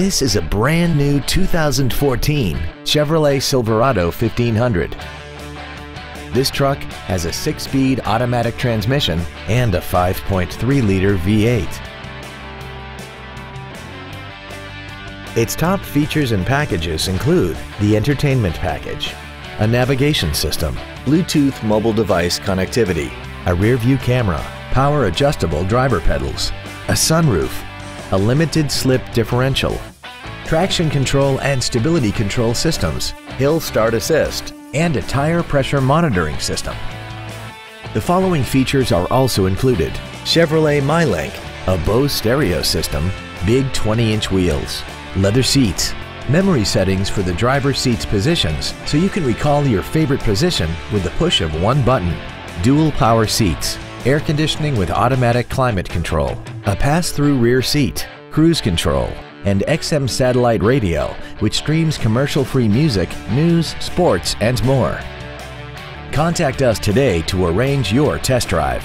This is a brand new 2014 Chevrolet Silverado 1500. This truck has a six-speed automatic transmission and a 5.3-liter V8. Its top features and packages include the entertainment package, a navigation system, Bluetooth mobile device connectivity, a rear view camera, power adjustable driver pedals, a sunroof, a limited slip differential, traction control and stability control systems, hill start assist, and a tire pressure monitoring system. The following features are also included. Chevrolet MyLink, a Bose stereo system, big 20-inch wheels, leather seats, memory settings for the driver's seat's positions so you can recall your favorite position with the push of one button, dual power seats, air conditioning with automatic climate control, a pass-through rear seat, cruise control, and XM satellite radio, which streams commercial-free music, news, sports, and more. Contact us today to arrange your test drive.